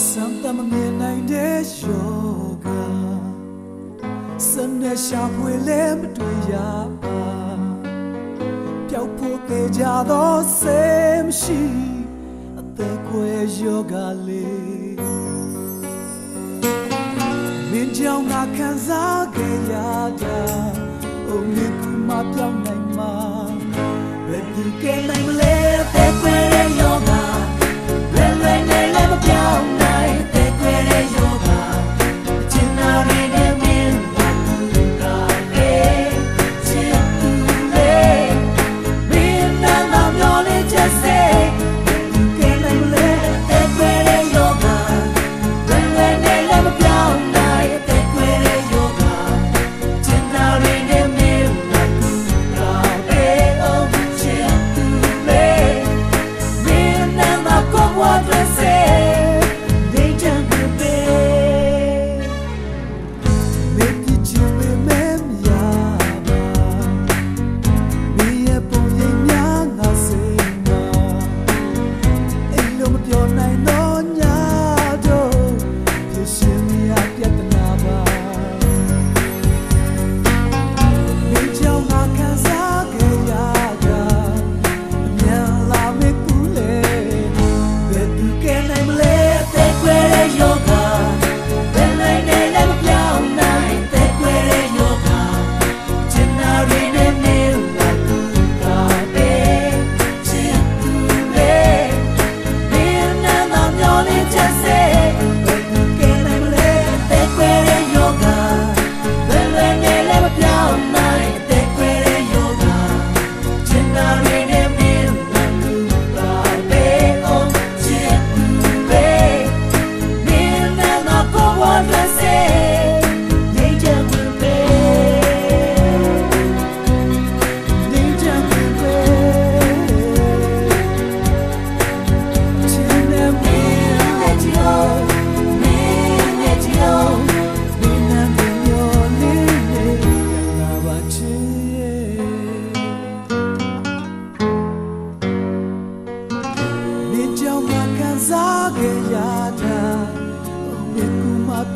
စမ်းတမငယ်နိုင်တဲ့ယောဂစနေရှာဖွေလဲမတွေ့ရပါပျောက်ဖို့ကြကြတော့စေမရှိအသက်ကွယ်ယောဂလေးမင်းကြောင့်ငါခံစားကြရတာအုံးလေးကမပြောင်းနိုင်မှာဘယ်သူကနိုင်မလဲ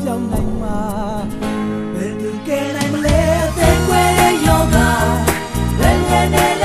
ပြောင်းနိုင်မှာဘယ်သူကဲနိုင်မလဲအသက်ကွယ်တဲ့ယောဂလည်းလည်း